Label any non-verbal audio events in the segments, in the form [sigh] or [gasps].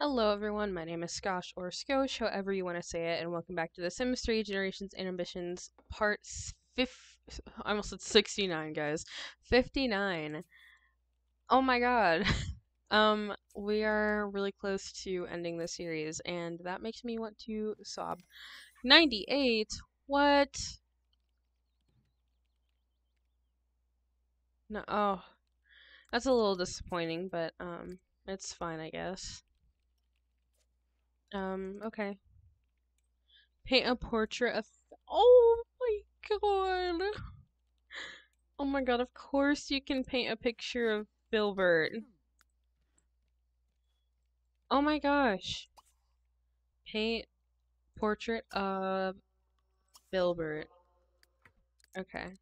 Hello everyone, my name is Skosh or Skosh, however you want to say it, and welcome back to The Sims 3 Generations and Ambitions Part 5 I almost said 69, guys. 59. Oh my god. [laughs] um, we are really close to ending the series, and that makes me want to sob. 98? What? No, oh. That's a little disappointing, but, um, it's fine, I guess. Um, okay. Paint a portrait of. Oh my god! Oh my god, of course you can paint a picture of Filbert. Oh my gosh. Paint portrait of Filbert. Okay.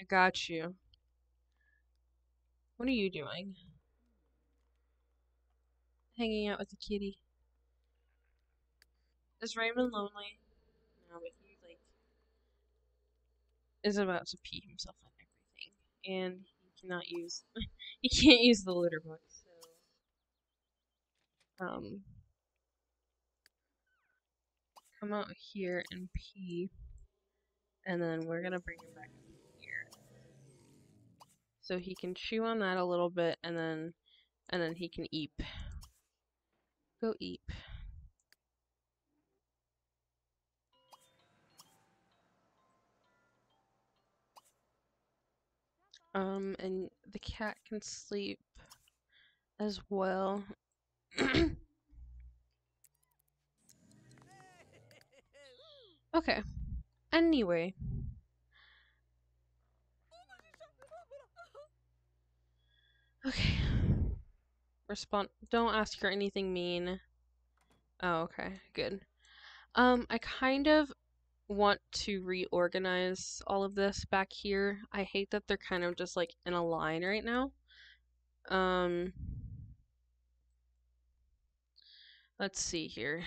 I got you. What are you doing? Hanging out with the kitty. Is Raymond lonely? No, but he like is about to pee himself on everything, and he cannot use [laughs] he can't use the litter box. So, um, come out here and pee, and then we're gonna bring him back here, so he can chew on that a little bit, and then and then he can eat go eat. Um, and the cat can sleep as well. [clears throat] okay. Anyway. Okay. Respond. Don't ask her anything mean. Oh, okay. Good. Um, I kind of want to reorganize all of this back here. I hate that they're kind of just like in a line right now. Um, let's see here.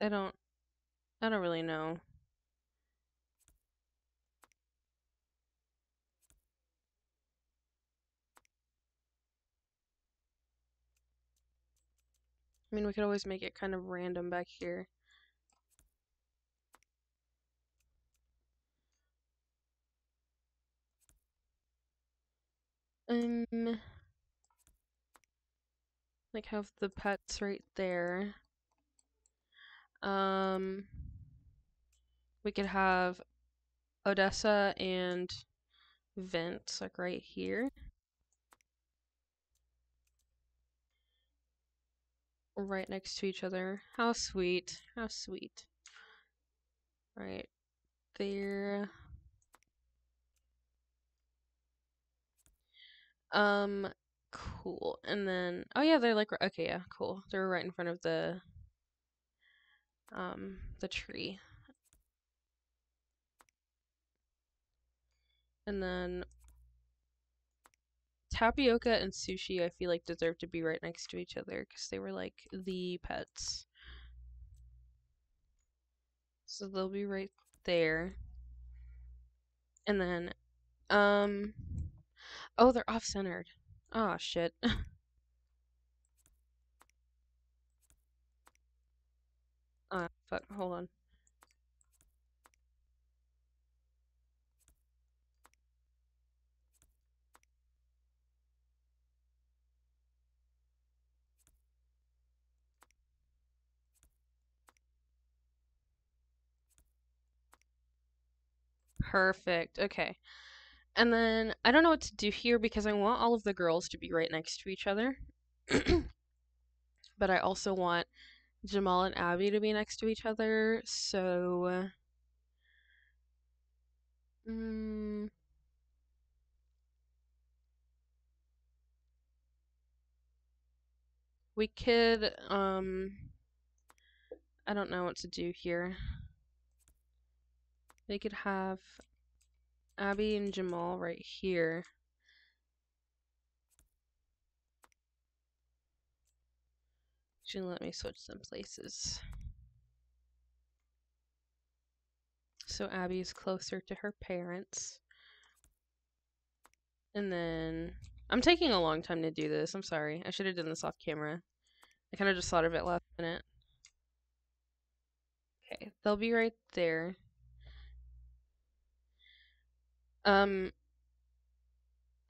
I don't I don't really know. I mean, we could always make it kind of random back here. Um, like have the pets right there. Um, we could have Odessa and Vince like right here. Right next to each other. How sweet. How sweet. Right there. Um, cool. And then, oh yeah, they're like, okay, yeah, cool. They're right in front of the um, the tree. And then Tapioca and Sushi, I feel like deserve to be right next to each other because they were like the pets. So they'll be right there. And then, um, oh, they're off centered. Oh, shit. [laughs] Fuck, hold on. Perfect. Okay. And then I don't know what to do here because I want all of the girls to be right next to each other. [clears throat] but I also want Jamal and Abby to be next to each other. So mm, we could um I don't know what to do here. They could have Abby and Jamal right here. Actually, let me switch some places. So Abby's closer to her parents. And then I'm taking a long time to do this. I'm sorry. I should have done this off camera. I kind of just thought of it last minute. Okay, they'll be right there. Um,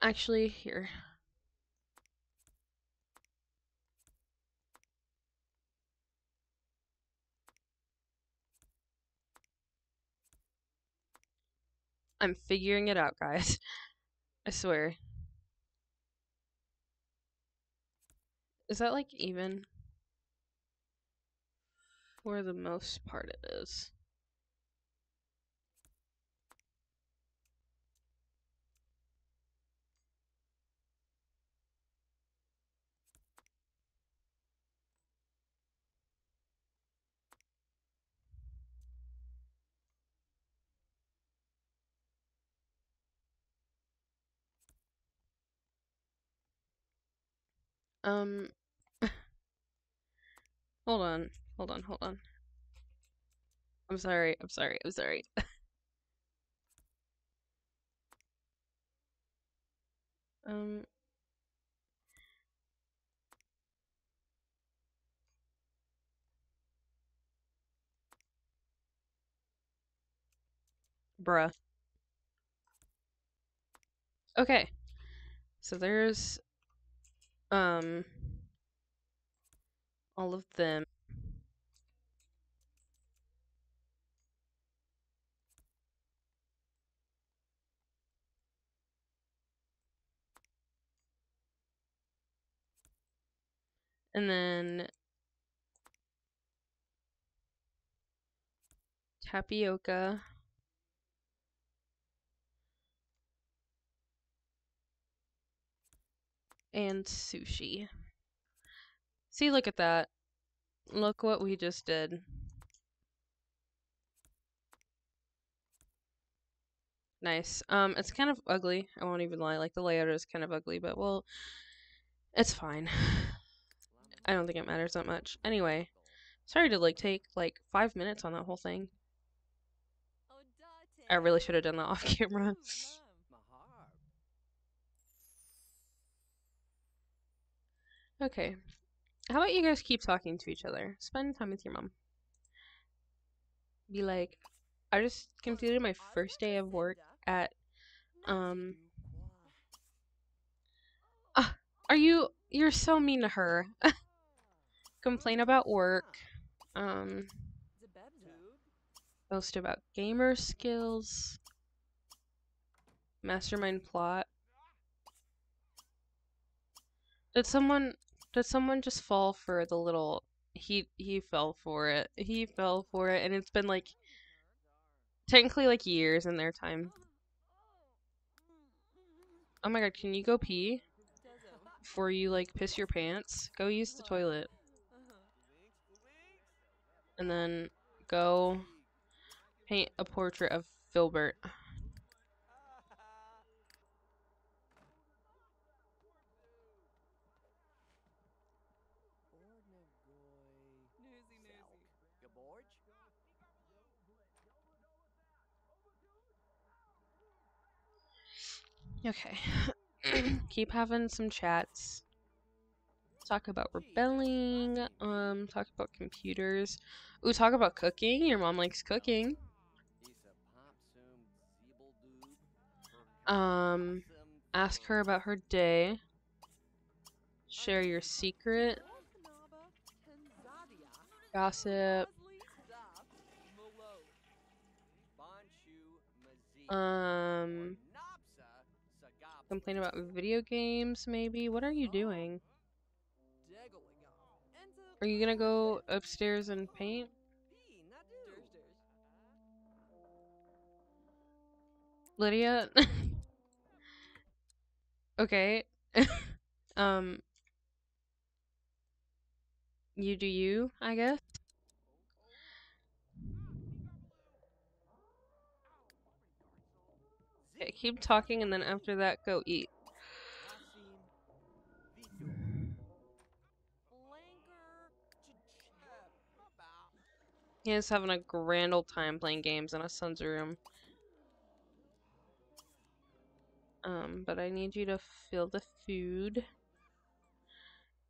actually, here. I'm figuring it out, guys. [laughs] I swear. Is that like even? For the most part it is. Um, [laughs] hold on, hold on, hold on. I'm sorry, I'm sorry, I'm sorry. [laughs] um, bruh. Okay, so there's um all of them. And then tapioca. And sushi. See, look at that. Look what we just did. Nice. Um, it's kind of ugly. I won't even lie. Like, the layout is kind of ugly, but, well, it's fine. I don't think it matters that much. Anyway, sorry to, like, take, like, five minutes on that whole thing. I really should have done that [laughs] off camera. Okay. How about you guys keep talking to each other? Spend time with your mom. Be like, I just completed my first day of work at, um, uh, are you, you're so mean to her. [laughs] Complain about work, um, boast about gamer skills, mastermind plot. Did someone, did someone just fall for the little, he, he fell for it. He fell for it, and it's been like, technically like years in their time. Oh my god, can you go pee? Before you like piss your pants? Go use the toilet. And then go paint a portrait of Filbert. Okay. [coughs] Keep having some chats. Talk about rebelling. Um, talk about computers. Ooh, talk about cooking. Your mom likes cooking. Um, ask her about her day. Share your secret. Gossip. Um, complain about video games, maybe? What are you doing? Are you gonna go upstairs and paint? Lydia? [laughs] okay. [laughs] um, you do you, I guess? Okay, keep talking and then after that, go eat. He is having a grand old time playing games in his son's room. Um, but I need you to fill the food.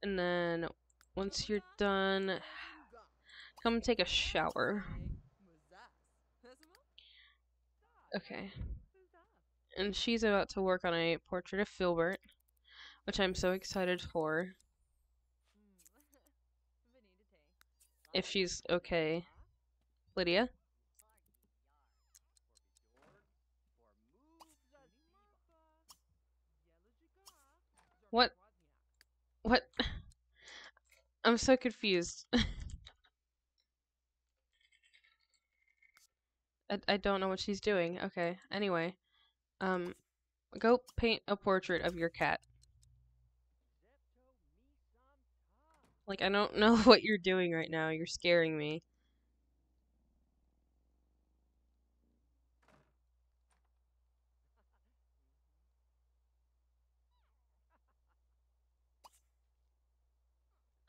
And then once you're done, come take a shower. Okay. And she's about to work on a portrait of Filbert, which I'm so excited for. If she's okay. Lydia? What? What? [laughs] I'm so confused. [laughs] I, I don't know what she's doing. Okay, anyway. Um, go paint a portrait of your cat. Like, I don't [laughs] know what you're doing right now. You're scaring me.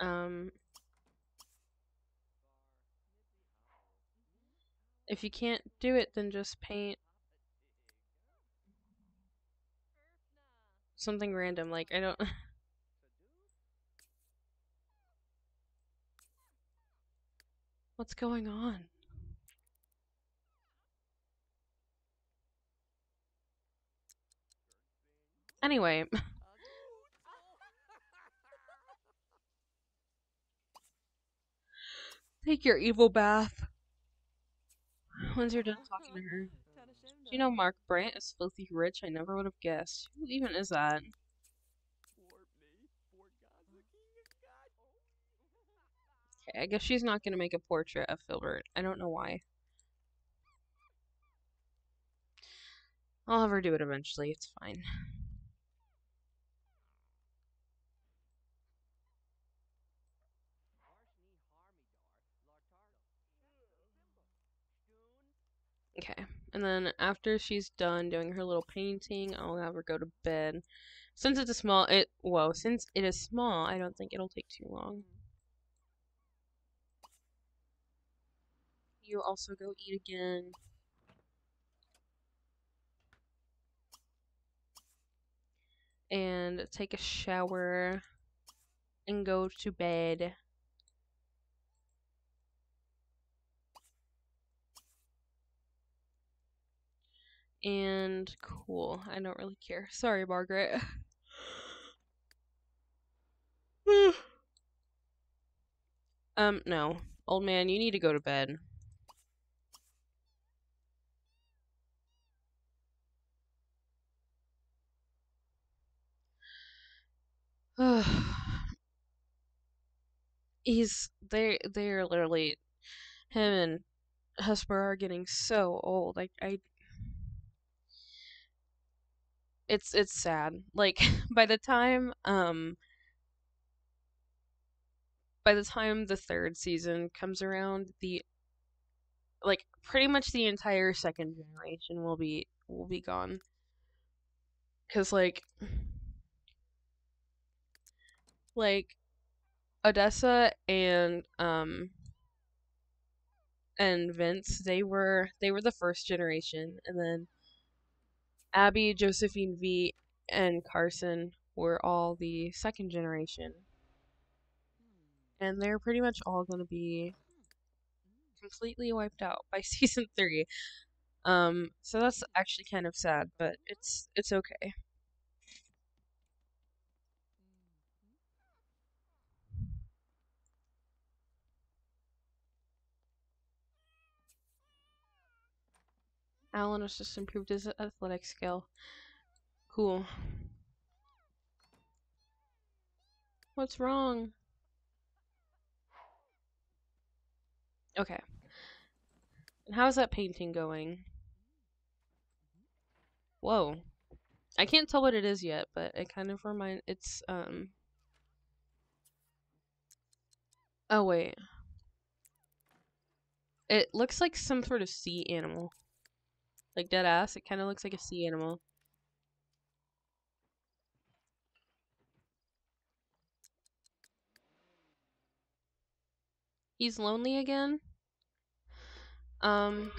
Um, if you can't do it, then just paint something random. Like, I don't. [laughs] What's going on? Anyway. [laughs] Take your evil bath. Once you're done talking to her. You know Mark Brandt is filthy rich? I never would have guessed. Who even is that? Okay, I guess she's not gonna make a portrait of Filbert. I don't know why. I'll have her do it eventually, it's fine. Okay, and then after she's done doing her little painting, I'll have her go to bed. Since it's a small, it, whoa, since it is small, I don't think it'll take too long. Mm-hmm. You also go eat again. And take a shower and go to bed. And cool. I don't really care. Sorry, Margaret. [laughs] um, no. Old man, you need to go to bed. [sighs] He's they they're literally him and Hesper are getting so old. Like I it's it's sad. Like [laughs] by the time um by the time the third season comes around, the like pretty much the entire second generation will be will be gone. Cuz like like Odessa and um and Vince, they were they were the first generation and then Abby, Josephine V, and Carson were all the second generation. And they're pretty much all going to be completely wiped out by [laughs] season 3. Um so that's actually kind of sad, but it's it's okay. Alan has just improved his athletic skill. Cool. What's wrong? Okay. And how's that painting going? Whoa. I can't tell what it is yet, but it kind of remind it's um Oh wait. It looks like some sort of sea animal. Like dead ass, it kind of looks like a sea animal. He's lonely again? Um.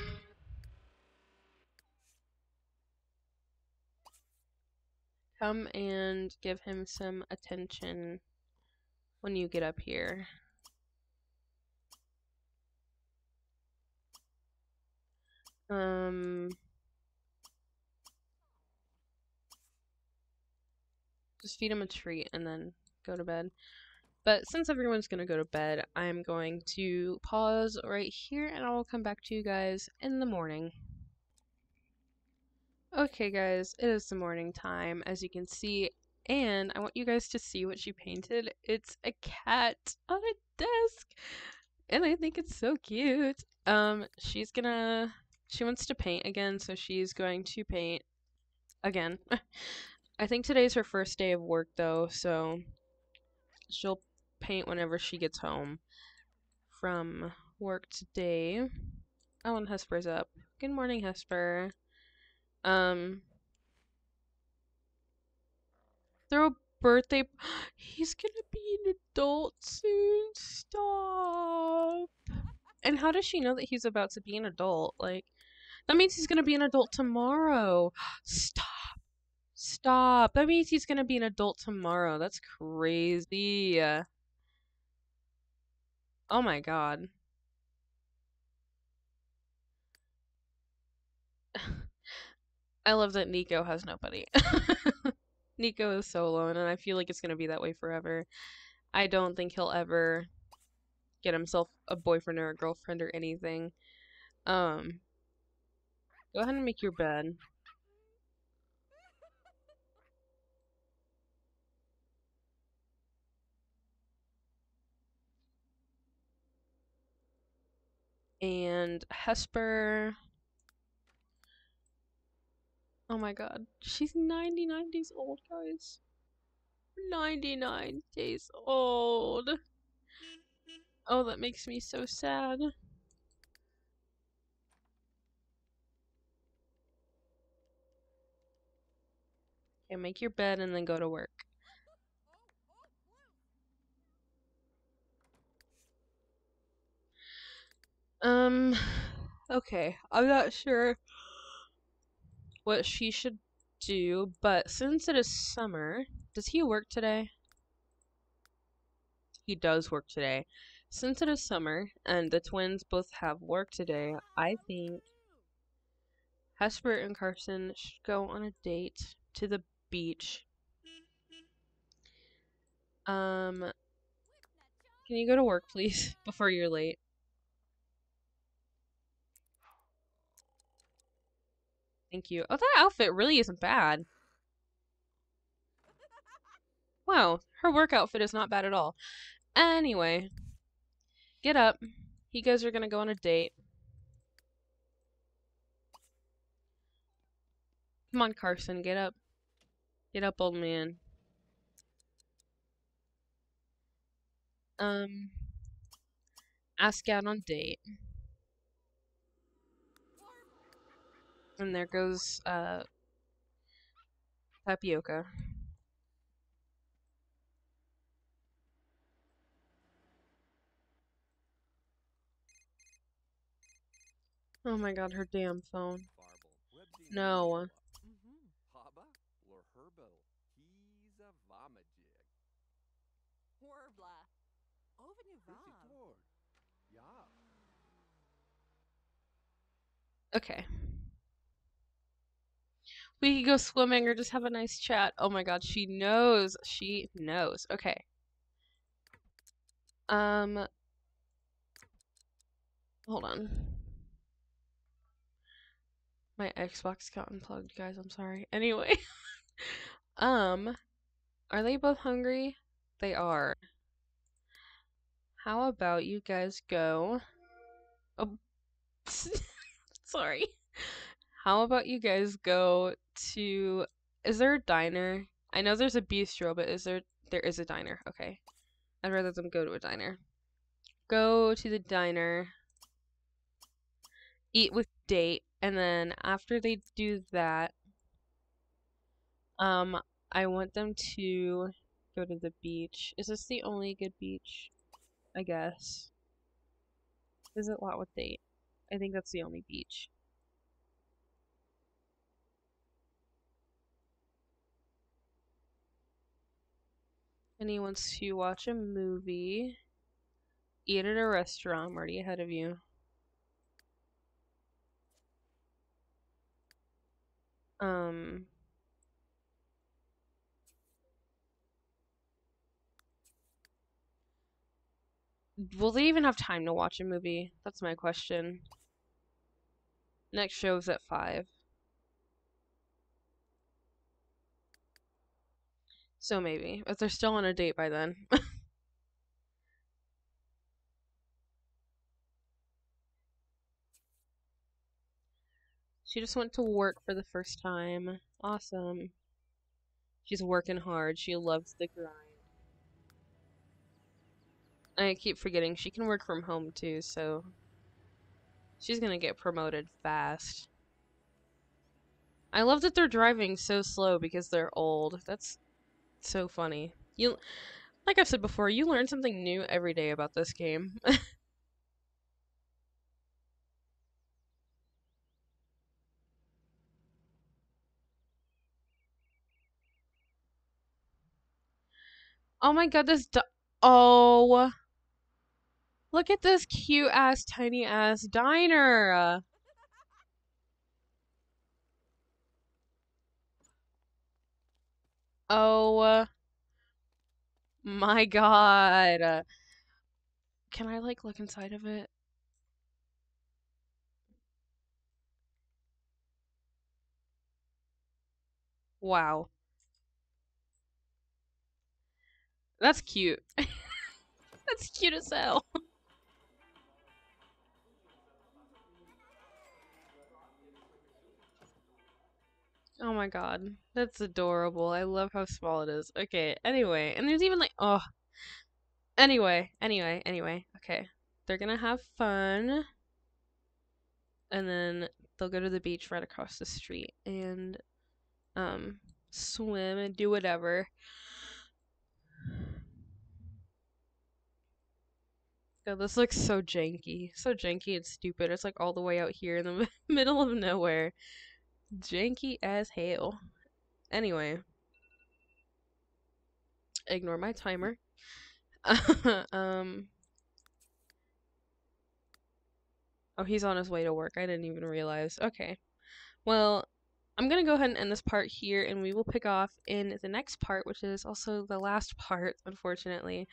Come and give him some attention when you get up here. Um. Just feed him a treat and then go to bed. But since everyone's going to go to bed, I'm going to pause right here and I will come back to you guys in the morning. Okay guys, it is the morning time as you can see and I want you guys to see what she painted. It's a cat on a desk and I think it's so cute. Um, she's gonna, she wants to paint again so she's going to paint again. [laughs] I think today's her first day of work though, so she'll paint whenever she gets home from work today. Oh, and Hesper's up. Good morning, Hesper. Um, throw a birthday. [gasps] He's gonna be an adult soon. Stop. And how does she know that he's about to be an adult? Like, that means he's gonna be an adult tomorrow. Stop. Stop. That means he's gonna be an adult tomorrow. That's crazy. Oh my god. [laughs] I love that Nico has nobody. [laughs] Nico is so alone, and I feel like it's gonna be that way forever. I don't think he'll ever get himself a boyfriend or a girlfriend or anything. Um, go ahead and make your bed. And Hesper. Oh my god. She's 99 days old, guys. 99 days old. Oh, that makes me so sad. Okay, make your bed and then go to work. Um, okay, I'm not sure what she should do, but since it is summer, does he work today? He does work today. Since it is summer and the twins both have work today, I think Hesper and Carson should go on a date to the beach. Um, can you go to work, please, [laughs] before you're late? Thank you. Oh, that outfit really isn't bad. Wow, her work outfit is not bad at all. Anyway, get up. You guys are gonna go on a date. Come on, Carson, get up. Get up, old man. Um, ask out on date. And there goes uh, Tapioca. Oh my god, her damn phone. No. Okay. We could go swimming or just have a nice chat. Oh my god, she knows. She knows. Okay. Um. Hold on. My Xbox got unplugged, guys. I'm sorry. Anyway. [laughs] um. Are they both hungry? They are. How about you guys go? Oh. [laughs] sorry. How about you guys go to is there a diner? I know there's a bistro, but is there there is a diner. Okay. I'd rather them go to a diner. Go to the diner. Eat with date and then after they do that um I want them to go to the beach. Is this the only good beach? I guess. Is it lot with date? I think that's the only beach. And he wants to watch a movie, eat at a restaurant. I'm already ahead of you. Um, will they even have time to watch a movie? That's my question. Next show's at 5. So maybe, if they're still on a date by then. [laughs] she just went to work for the first time. Awesome. She's working hard. She loves the grind. I keep forgetting she can work from home too, so she's gonna get promoted fast. I love that they're driving so slow because they're old. That's so funny. You like I've said before, you learn something new every day about this game. [laughs] oh my god, this Oh. Look at this cute ass tiny ass diner. Oh my god. Can I like look inside of it? Wow. That's cute. [laughs] That's cute as hell. Oh my god. That's adorable. I love how small it is. Okay, anyway. And there's even like, oh. Anyway, anyway, anyway. Okay. They're gonna have fun. And then they'll go to the beach right across the street and um swim and do whatever. God, this looks so janky. So janky and stupid. It's like all the way out here in the [laughs] middle of nowhere. Janky as hell. Anyway. Ignore my timer. [laughs] um. Oh, he's on his way to work. I didn't even realize. Okay. Well, I'm going to go ahead and end this part here, and we will pick off in the next part, which is also the last part, unfortunately.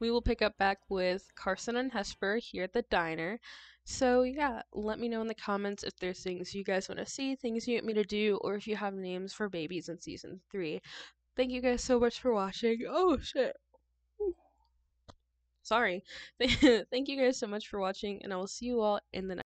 We will pick up back with Carson and Hesper here at the diner. So, yeah, let me know in the comments if there's things you guys want to see, things you want me to do, or if you have names for babies in season 3. Thank you guys so much for watching. Oh, shit. Sorry. [laughs] Thank you guys so much for watching, and I will see you all in the next